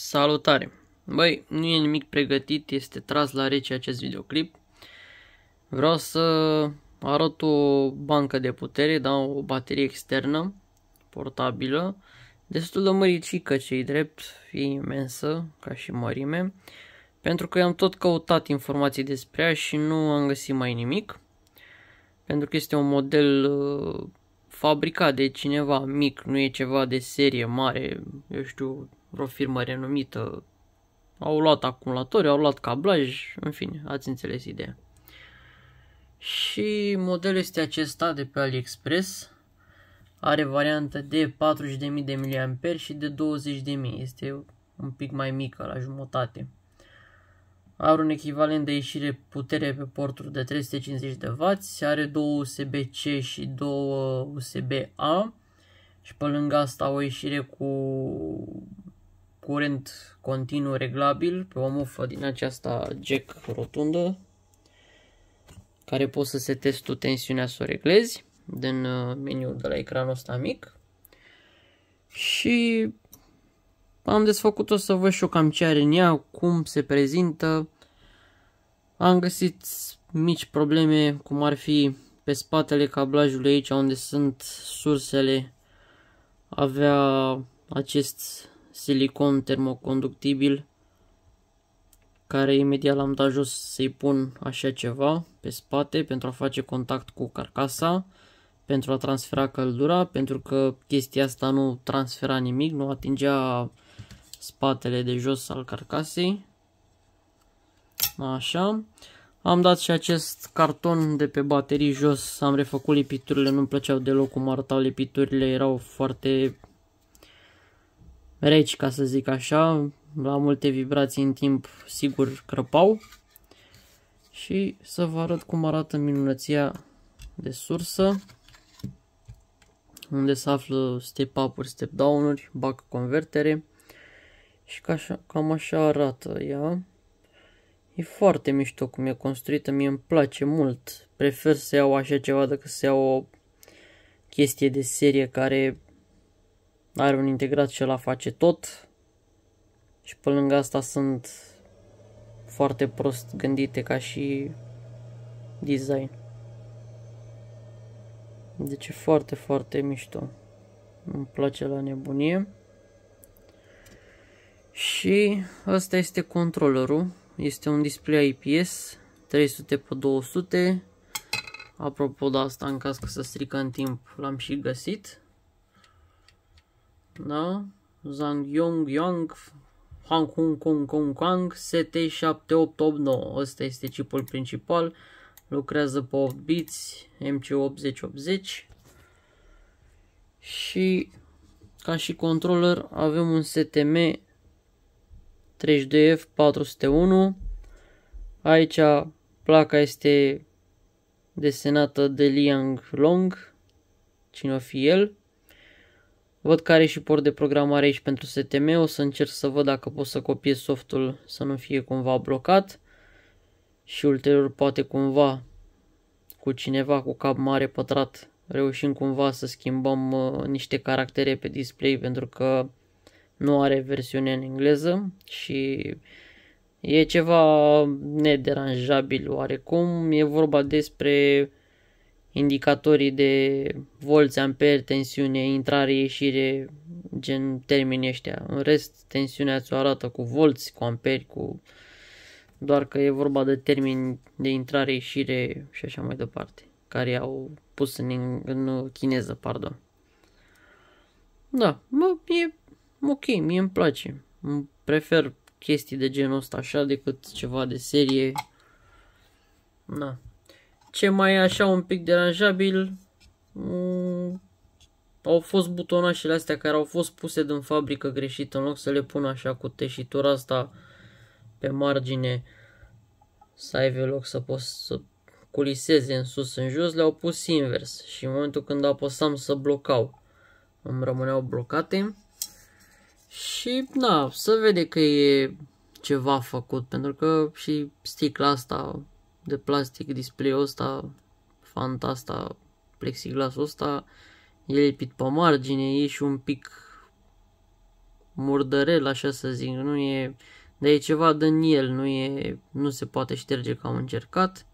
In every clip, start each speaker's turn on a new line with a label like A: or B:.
A: Salutare! Băi, nu e nimic pregătit, este tras la rece acest videoclip. Vreau să arăt o bancă de putere, da, o baterie externă, portabilă, destul de măricică cei drept, e imensă ca și mărime, pentru că am tot căutat informații despre ea și nu am găsit mai nimic, pentru că este un model uh, fabricat de cineva mic, nu e ceva de serie mare, eu știu, vreo firmă renumită, au luat acumulatori, au luat cablaj, în fine, ați înțeles ideea. Și modelul este acesta de pe AliExpress, are variantă de 40.000 de mAh și de 20.000, este un pic mai mică la jumătate. Are un echivalent de ieșire putere pe porturi de 350 de W, are două USB-C și două USB-A și pe lângă asta o ieșire cu curent continuu reglabil pe o mufă din aceasta jack rotundă care poți să setezi tu tensiunea să o reglezi din uh, meniul de la ecranul ăsta mic și am desfăcut-o să văd și eu cam ce are în ea, cum se prezintă. Am găsit mici probleme, cum ar fi pe spatele cablajului aici unde sunt sursele, avea acest silicon termoconductibil care imediat l-am dat jos să-i pun așa ceva pe spate pentru a face contact cu carcasa, pentru a transfera căldura, pentru că chestia asta nu transfera nimic, nu atingea spatele de jos al carcasei. Așa. Am dat și acest carton de pe baterii jos, am refăcut lipiturile, nu-mi plăceau deloc cum arătau lipiturile, erau foarte reci, ca să zic așa, la multe vibrații în timp sigur crăpau. Și să vă arăt cum arată minunăția de sursă, unde se află step up-uri, step down-uri, bac convertere și ca așa, cam așa arată ea. E foarte mișto cum e construită, mie îmi place mult. Prefer să iau așa ceva decât să iau o chestie de serie care are un integrat și la face tot. Și pe lângă asta sunt foarte prost gândite ca și design. Deci e foarte, foarte mișto. Îmi place la nebunie. Și asta este controllerul. Este un display IPS 300 pe 200. Apropo de asta, în caz că să strică în timp, l-am și găsit da? Zhang Yong Yang Hong Kong Kong Kong Kong ST7889 ăsta este chipul principal. Lucrează pe 8 bits MC8080 și ca și controller avem un STM 32F401 aici placa este desenată de Liang Long. Cine o fi el Văd că are și port de programare aici pentru STM, o să încerc să văd dacă pot să copiez softul să nu fie cumva blocat și ulterior poate cumva cu cineva cu cap mare pătrat reușim cumva să schimbăm uh, niște caractere pe display pentru că nu are versiune în engleză și e ceva nederanjabil oarecum. E vorba despre indicatorii de volți, amperi, tensiune, intrare, ieșire, gen termeni ăștia. În rest, tensiunea ți-o arată cu volți, cu amperi, cu... Doar că e vorba de termeni de intrare, ieșire și așa mai departe, care au pus în, în chineză, pardon. Da, mă, e ok, mie îmi place. Prefer chestii de genul ăsta așa decât ceva de serie. Na. Ce mai e așa un pic deranjabil mm, au fost butonașele astea care au fost puse din fabrică greșit în loc să le pun așa cu teșitura asta pe margine să aibă loc să poți să culiseze în sus în jos, le-au pus invers. Și în momentul când apăsam să blocau îmi rămâneau blocate. Și na, să vede că e ceva făcut pentru că și sticla asta de plastic, display-ul ăsta, fanta asta, plexiglasul ăsta, e lipit pe margine, e și un pic murdărel, așa să zic, nu e, dar e ceva din el, nu, e, nu se poate șterge ca un încercat.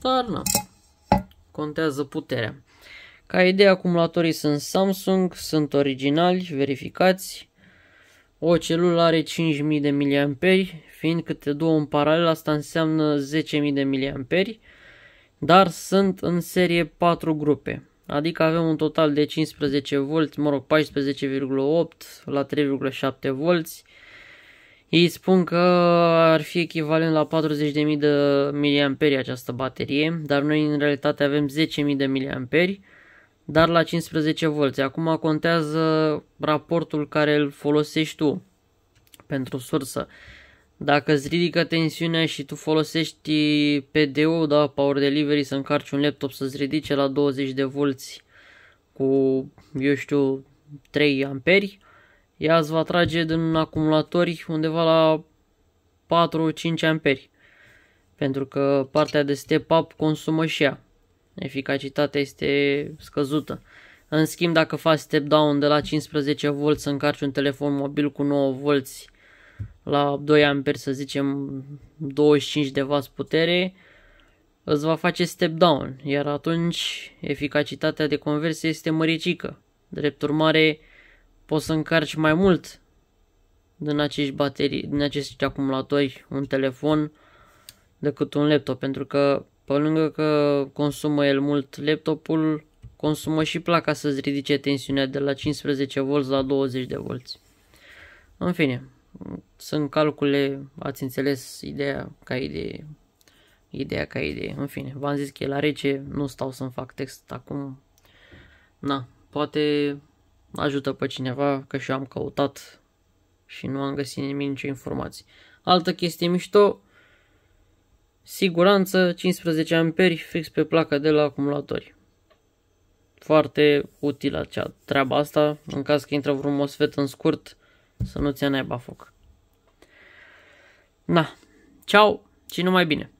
A: Dar nu, contează puterea. Ca idee, acumulatorii sunt Samsung, sunt originali, verificați. O celulă are 5000 de mAh, fiind câte două în paralel, asta înseamnă 10.000 de mAh, dar sunt în serie 4 grupe. Adică avem un total de 15 V, mă rog 14,8 la 3,7 V. Ei spun că ar fi echivalent la 40.000 de mAh această baterie, dar noi în realitate avem 10.000 de mAh, dar la 15 V. Acum contează raportul care îl folosești tu pentru sursă. Dacă îți ridică tensiunea și tu folosești PDO, da, Power Delivery, să încarci un laptop să-ți ridice la 20 de volți cu, eu știu, 3 amperi, ea îți va trage din acumulatori undeva la 4-5 amperi. Pentru că partea de step-up consumă și ea. Eficacitatea este scăzută. În schimb, dacă faci step-down de la 15 V să încarci un telefon mobil cu 9 V la 2 amperi, să zicem 25 de W putere, îți va face step down, iar atunci eficacitatea de conversie este măricică. Drept urmare, poți să încarci mai mult din acești baterii, din acești acumulatori un telefon decât un laptop, pentru că pe lângă că consumă el mult laptopul, consumă și placa să-ți ridice tensiunea de la 15 V la 20 de V. În fine, sunt calcule, ați înțeles ideea ca idee, ideea ca idee, în fine, v-am zis că e la rece, nu stau să-mi fac text acum, na, poate ajută pe cineva, că și am căutat și nu am găsit nimic, nicio informație. Altă chestie mișto, siguranță, 15 amperi fix pe placa de la acumulatori. Foarte utilă acea treaba asta, în caz că intră vreun MOSFET în scurt, să nu ți naiba foc. Na, ceau și numai bine!